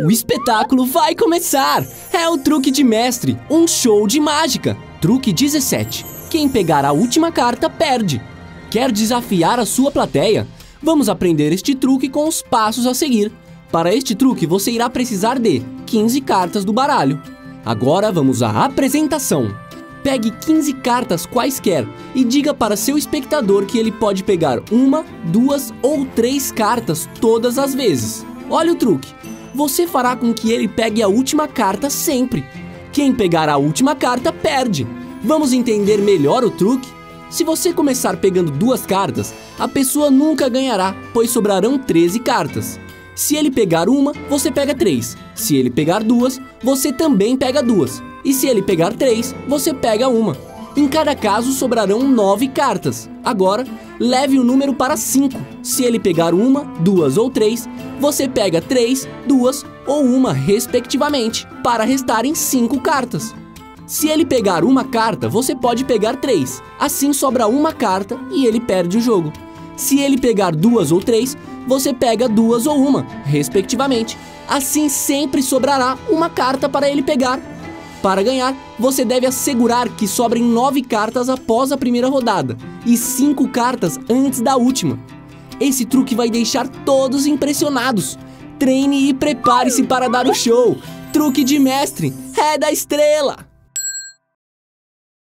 O espetáculo vai começar! É o truque de mestre, um show de mágica. Truque 17. Quem pegar a última carta perde. Quer desafiar a sua plateia? Vamos aprender este truque com os passos a seguir. Para este truque, você irá precisar de 15 cartas do baralho. Agora vamos à apresentação. Pegue 15 cartas quaisquer e diga para seu espectador que ele pode pegar uma, duas ou três cartas todas as vezes. Olha o truque você fará com que ele pegue a última carta sempre. Quem pegar a última carta perde. Vamos entender melhor o truque? Se você começar pegando duas cartas, a pessoa nunca ganhará, pois sobrarão 13 cartas. Se ele pegar uma, você pega três. Se ele pegar duas, você também pega duas. E se ele pegar três, você pega uma. Em cada caso sobrarão nove cartas. Agora, leve o número para 5. Se ele pegar uma, duas ou três, você pega três, duas ou uma, respectivamente, para restarem cinco cartas. Se ele pegar uma carta, você pode pegar três. Assim sobra uma carta e ele perde o jogo. Se ele pegar duas ou três, você pega duas ou uma, respectivamente. Assim sempre sobrará uma carta para ele pegar. Para ganhar, você deve assegurar que sobrem nove cartas após a primeira rodada e cinco cartas antes da última. Esse truque vai deixar todos impressionados. Treine e prepare-se para dar o show. Truque de mestre é da estrela!